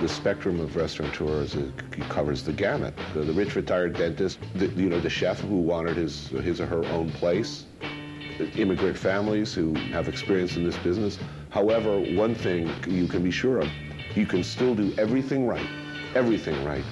The spectrum of restaurateurs covers the gamut. The, the rich retired dentist, the, you know, the chef who wanted his, his or her own place, immigrant families who have experience in this business. However, one thing you can be sure of, you can still do everything right, everything right,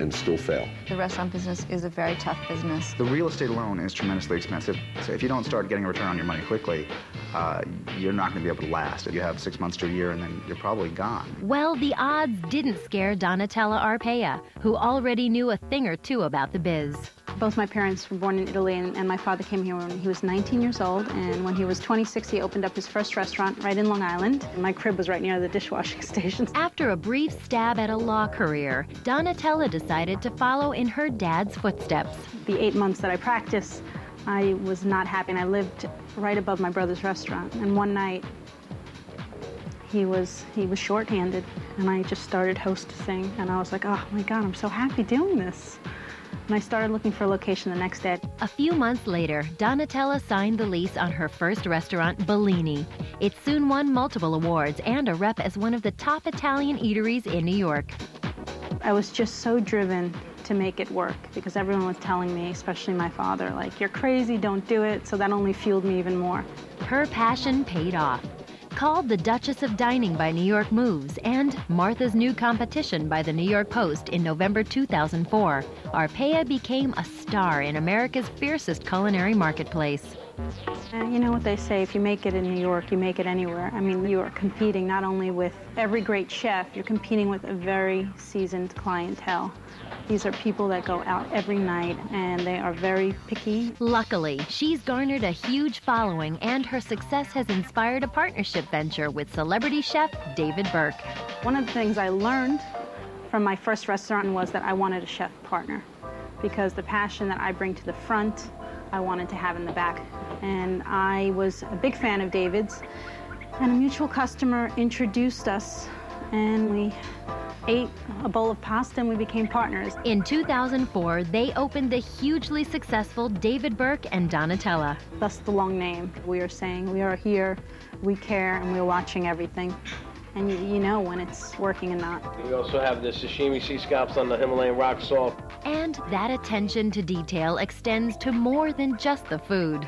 and still fail. The restaurant business is a very tough business. The real estate alone is tremendously expensive. So if you don't start getting a return on your money quickly, uh, you're not going to be able to last. If you have six months to a year, and then you're probably gone. Well, the odds didn't scare Donatella Arpaia, who already knew a thing or two about the biz. Both my parents were born in Italy, and, and, my father came here when he was 19 years old. And when he was 26, he opened up his first restaurant right in Long Island. And My crib was right near the dishwashing station. After a brief stab at a law career, Donatella decided to follow in her dad's footsteps. The eight months that I practiced, I was not happy, and I lived right above my brother's restaurant. And one night, he was he was shorthanded, and I just started hostessing, and I was like, oh my God, I'm so happy doing this and I started looking for a location the next day. A few months later, Donatella signed the lease on her first restaurant, Bellini. It soon won multiple awards and a rep as one of the top Italian eateries in New York. I was just so driven to make it work because everyone was telling me, especially my father, like, you're crazy, don't do it. So that only fueled me even more. Her passion paid off called the Duchess of Dining by New York Moves and Martha's New Competition by the New York Post in November 2004, Arpaia became a star in America's fiercest culinary marketplace. And you know what they say, if you make it in New York, you make it anywhere. I mean, you are competing not only with every great chef, you're competing with a very seasoned clientele. These are people that go out every night and they are very picky. Luckily, she's garnered a huge following and her success has inspired a partnership venture with celebrity chef David Burke. One of the things I learned from my first restaurant was that I wanted a chef partner because the passion that I bring to the front, I wanted to have in the back. And I was a big fan of David's and a mutual customer introduced us and we ate a bowl of pasta and we became partners. In 2004, they opened the hugely successful David Burke and Donatella. That's the long name. We are saying we are here, we care, and we're watching everything. And you, you know when it's working and not. We also have the sashimi sea scallops on the Himalayan rock salt. And that attention to detail extends to more than just the food.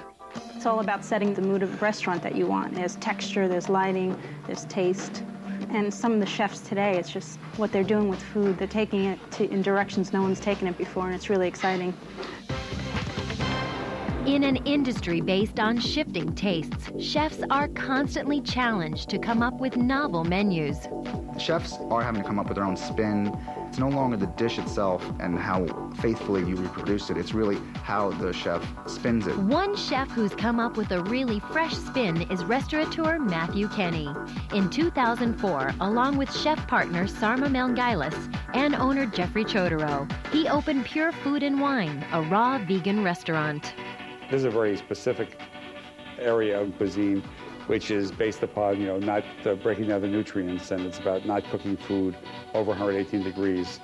It's all about setting the mood of the restaurant that you want. There's texture, there's lighting, there's taste. And some of the chefs today, it's just what they're doing with food. They're taking it to, in directions no one's taken it before, and it's really exciting. In an industry based on shifting tastes, chefs are constantly challenged to come up with novel menus. Chefs are having to come up with their own spin. It's no longer the dish itself and how faithfully you reproduce it. It's really how the chef spins it. One chef who's come up with a really fresh spin is restaurateur Matthew Kenney. In 2004, along with chef partner Sarma Melngailis and owner Jeffrey Chodorow, he opened Pure Food and Wine, a raw vegan restaurant. This is a very specific area of cuisine, which is based upon, you know, not uh, breaking down the nutrients, and it's about not cooking food over 118 degrees